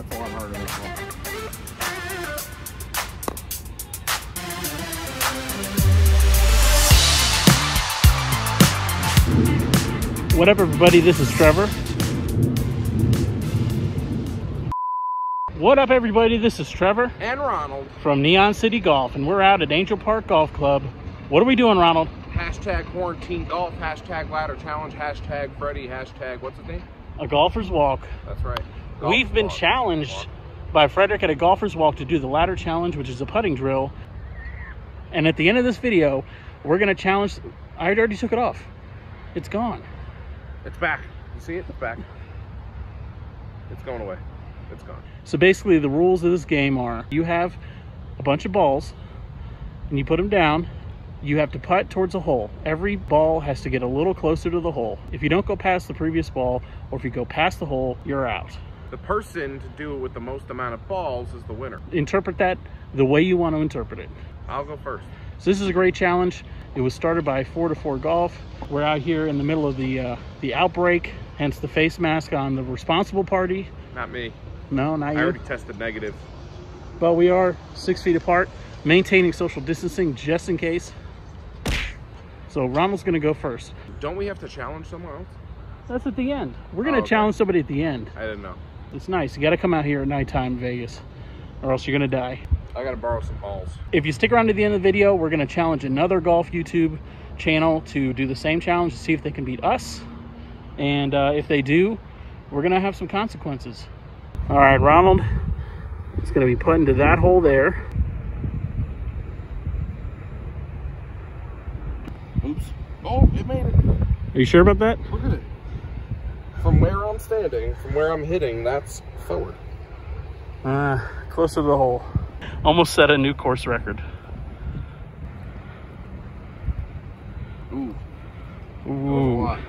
That's a lot harder than this one. What up, everybody? This is Trevor. What up, everybody? This is Trevor And Ronald. from Neon City Golf, and we're out at Angel Park Golf Club. What are we doing, Ronald? Hashtag quarantine golf. Hashtag ladder challenge. Hashtag Freddy. Hashtag what's the name? A golfer's walk. That's right. We've been walk. challenged by Frederick at a golfer's walk to do the ladder challenge, which is a putting drill. And at the end of this video, we're going to challenge. I already took it off. It's gone. It's back. You see it? It's back. It's going away. It's gone. So basically, the rules of this game are you have a bunch of balls and you put them down. You have to putt towards a hole. Every ball has to get a little closer to the hole. If you don't go past the previous ball or if you go past the hole, you're out. The person to do it with the most amount of balls is the winner. Interpret that the way you want to interpret it. I'll go first. So this is a great challenge. It was started by 4 to 4 Golf. We're out here in the middle of the uh, the outbreak, hence the face mask on the responsible party. Not me. No, not I you. I already tested negative. But we are six feet apart, maintaining social distancing just in case. So Ronald's gonna go first. Don't we have to challenge someone else? That's at the end. We're gonna Oh, okay. challenge somebody at the end. I didn't know. It's nice. You gotta come out here at nighttime Vegas, or else you're gonna die. I gotta borrow some balls. If you stick around to the end of the video, we're gonna challenge another golf YouTube channel to do the same challenge to see if they can beat us. And uh, if they do, we're gonna have some consequences. All right, Ronald. It's gonna be put into that hole there. Oops. Oh, it made it. Are you sure about that? Look at it. From where I'm standing, from where I'm hitting, that's forward. Uh, closer to the hole. Almost set a new course record. Ooh. That Ooh. lot.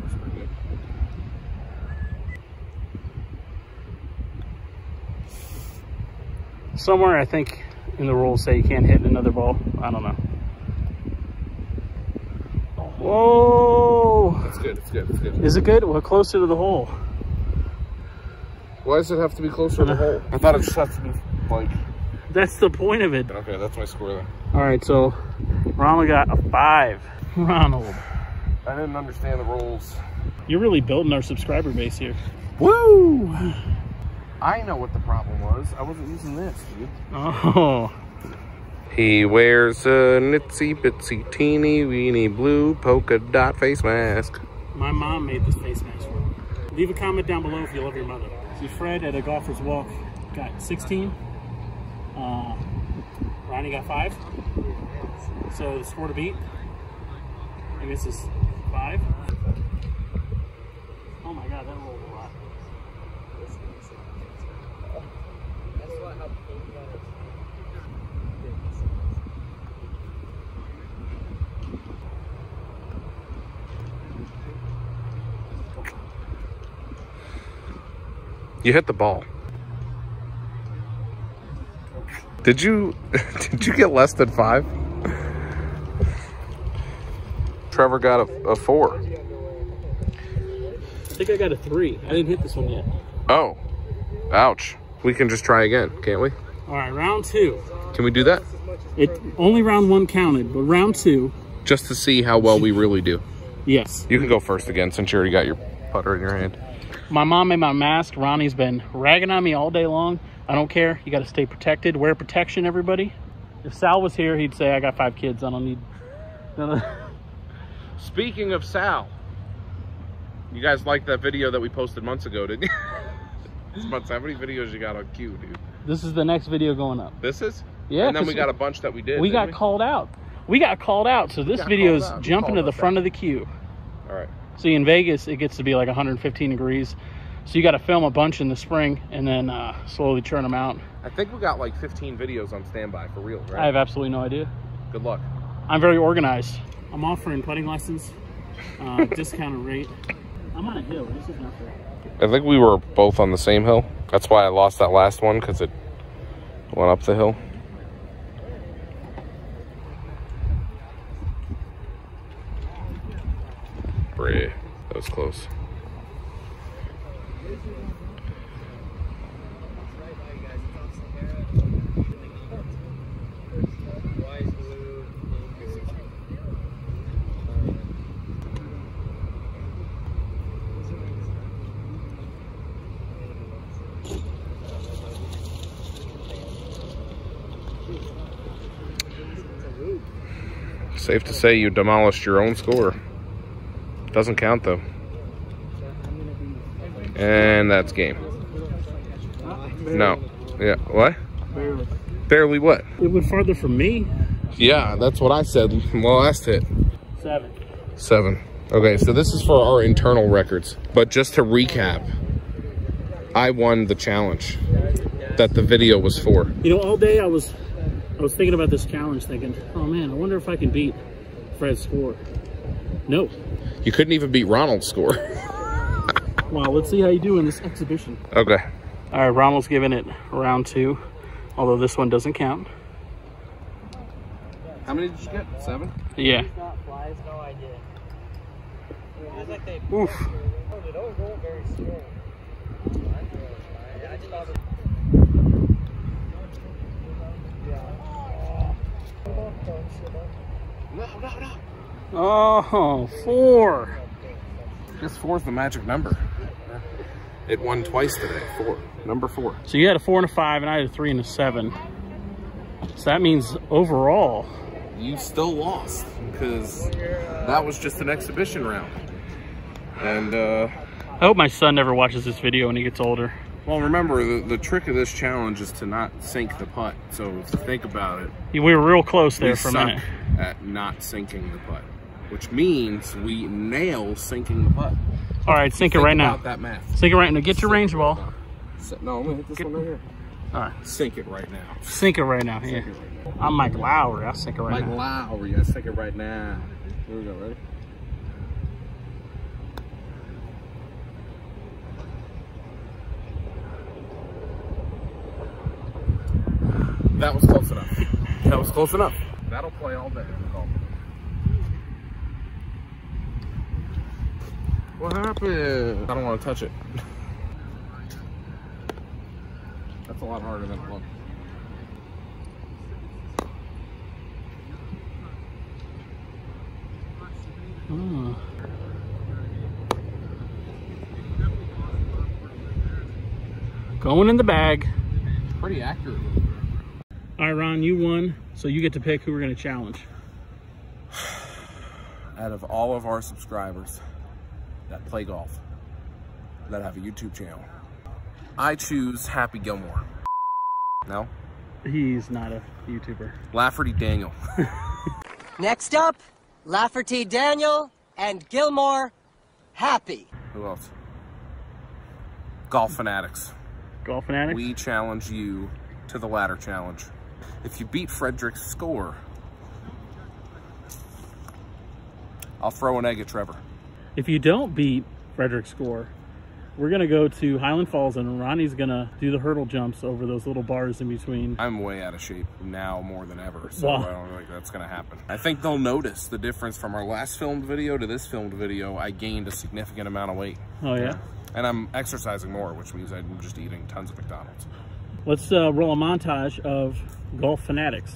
That's pretty good. Somewhere, I think, in the rules say you can't hit another ball. I don't know. Whoa! That's good. It's good. It's good. Is it good? Well, closer to the hole. Why does it have to be closer to the hole? I thought it just has to be like. That's the point of it. Okay, that's my score then. All right, so Ronald got a five. Ronald, I didn't understand the rules. you're really building our subscriber base here. Woo! I know what the problem was. I wasn't using this, dude. Oh, He wears a nitsy bitsy teeny weeny blue polka dot face mask. my mom made this face mask. Leave a comment down below if you love your mother. See, Fred at a golfer's walk got 16. Uh, Ronnie got five. So the score to beat, I guess is five. Oh my god, that rolled a lot. You hit the ball. Did you did you get less than five? Trevor got a, a four. I think I got a three. I didn't hit this one yet. Oh. Ouch. We can just try again, can't we? All right, round two. Can we do that? It only round one counted, but round two, Just to see how well we really do. yes. You can go first again since you already got your putter in your hand. My mom made my mask. Ronnie's been ragging on me all day long. I don't care. You got to stay protected. Wear protection, everybody. If Sal was here, he'd say, I got five kids. I don't need. Speaking of Sal, you guys liked that video that we posted months ago, didn't you? It's months. How many videos you got on queue, dude? this is the next video going up. This is? Yeah, And then we got a bunch that we did. We got called out. We got called out. So this video is called out. Who jumping to the front out? of the queue. All right. See, in Vegas, it gets to be like 115 degrees. So you got to film a bunch in the spring and then uh, slowly churn them out. I think we got like 15 videos on standby for real, right? I have absolutely no idea. Good luck. I'm very organized. I'm offering putting lessons, uh, discounted rate. I'm on a hill. This is not fair. I think we were both on the same hill. That's why I lost that last one because it went up the hill. That was close. Safe to say you demolished your own score. Doesn't count though. And that's game. No. Yeah. What? Barely. Barely what? It went farther from me. Yeah, that's what I said Well, last hit. Seven. Seven. Okay, so this is for our internal records. But just to recap, I won the challenge that the video was for. You know, all day I was I was thinking about this challenge, thinking, oh man, I wonder if I can beat Fred's score. No. You couldn't even beat Ronald's score. Well, let's see how you do in this exhibition. okay. All right, Ronald's giving it round two, although this one doesn't count. How many did you get? Seven? Yeah. not flies, no idea. It like they Oof. they don't very slow. I just thought it- No, no, no. Oh, four. Just four's the magic number. It won twice today. Four. Number four. So you had a four and a five, and I had a three and a seven. So that means overall, You still lost because that was just an exhibition round. And, uh, I hope my son never watches this video when he gets older. well, remember, the, the trick of this challenge is to not sink the putt. So if you think about it, We were real close there we for a minute. at not sinking the putt, which means we nail sinking the putt. All right, sink it right now. that math. Sink it right now. Get your range ball. So- no, I'm gonna hit this one right here. All right, Sink it right now. sink it right now. Yeah. Sink it right now. I'm Mike Lowry. I'll sink it right Like now. Mike Lowry, I sink it right now. Here we go, ready? That was close enough. That was close enough. That'll play all day. What happened? I don't want to touch it. That's a lot harder than it looked. Hmm. Going in the bag. Pretty accurate. All right, Ron, you won, so you get to pick who we're going to challenge. out of all of our subscribers that play golf, that have a YouTube channel, I choose Happy Gilmore. No? He's not a YouTuber. Lafferty Daniel. Next up, Lafferty Daniel and Gilmore Happy. Who else? Golf Funatics. Golf Funatics? We challenge you to the ladder challenge. If you beat Frederick's score, I'll throw an egg at Trevor. If you don't beat Frederick's score, we're gonna go to Highland Falls and Ronnie's gonna do the hurdle jumps over those little bars in between. I'm way out of shape now more than ever, so Wow. I don't think that's gonna happen. I think they'll notice the difference from our last filmed video to this filmed video. I gained a significant amount of weight. Oh yeah. And I'm exercising more, which means I'm just eating tons of McDonald's. Let's uh, roll a montage of golf funatics.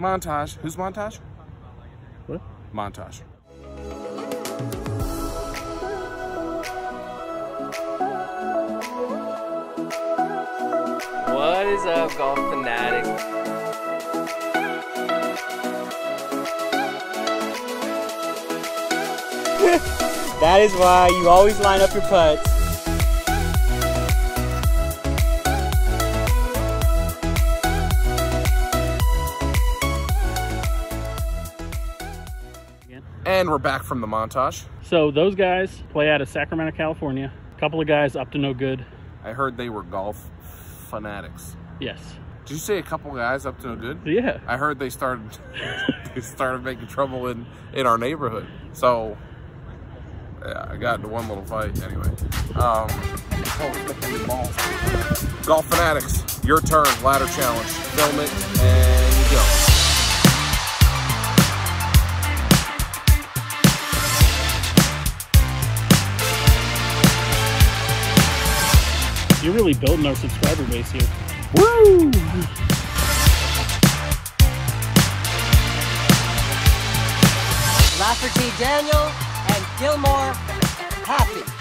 Montage. Who's montage? What? Montage. Is up, golf fanatic? That is why you always line up your putts. And we're back from the montage. So those guys play out of Sacramento, California. A couple of guys up to no good. I heard they were golf fanatics. Yes. Did you say a couple guys up to no good? Yeah. I heard they started they started making trouble in in our neighborhood. So yeah, I got into one little fight anyway. Um, golf funatics, your turn. Ladder challenge. Film it and you go. You're really building our subscriber base here. Woo! Lafferty Daniel and Gilmore Happy.